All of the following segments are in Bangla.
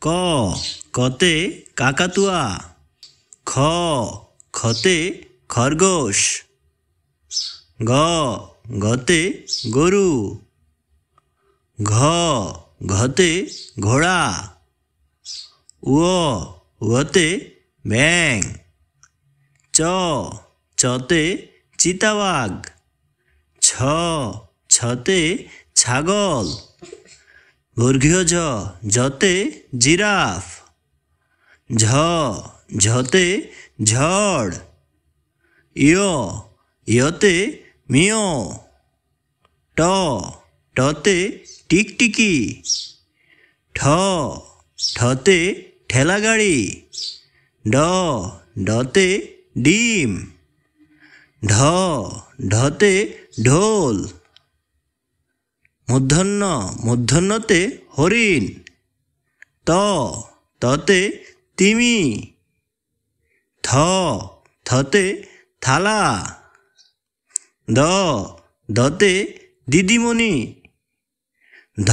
ক, কতে কাকাতুয়া। খ, খতে খরগোশ। গ, গতে গরু। ঘ, ঘতে ঘোড়া। উ, উতে ব্যাং চ, চতে চিতাবাঘ। ছ, ছতে ছাগল। বর্গীয় ঝ যতে জিরাফ, ঝ ঝতে ঝড় ইয় ইয়তে মিয় ট টতে টিকটিকি, ঠ ঠতে ঠেলাগাড়ি, ড ডতে ডিম, ঢ ঢতে ঢোল। মূর্ধন্য মূর্ধন্যতে হরিণ। ত, ততে তিমি। থ থতে থালা। দ দতে দিদিমণি। ধ,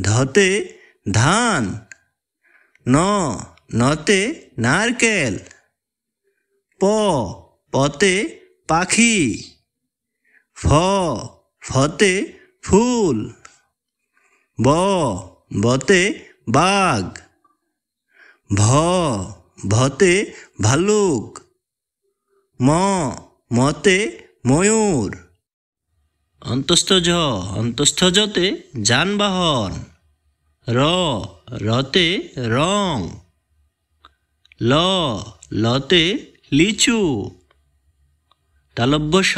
ধতে ধান। ন, নতে নারকেল। প, পতে পাখি। ফ, ফতে ফুল, ব, বতে বাঘ, ভ, ভতে ভালুক, ম, মতে ময়ূর। অন্তস্থ ঝ অন্তস্থ যতে যানবাহন, র, রতে রং, ল, লতে লিচু তালব্যস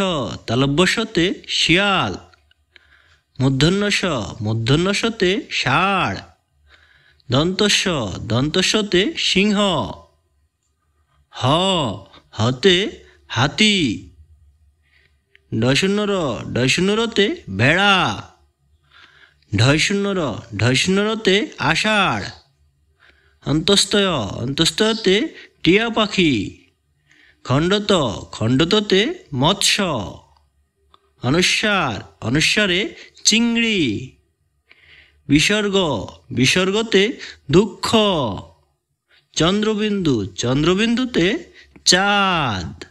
তালব্যসতে শিয়াল। মূর্ধন্যস মূর্ধন্যসতে ষাঁড়। দন্তস্ব দন্তস্বতে সিংহ। হ, হতে হাতি। ডয়শূন্যর ডয়শূন্যরতে ভেড়া। ঢয়শূন্যর ঢয়শূন্যরতে আষাঢ়। অন্তস্তয় অন্তস্তয়তে টিয়া পাখি। খণ্ডত, খণ্ডততে মৎস্য। অনুস্বার অনুস্বারে চিংড়ি। বিসর্গ। বিসর্গতে দুঃখ। চন্দ্রবিন্দু। চন্দ্রবিন্দুতে চাঁদ।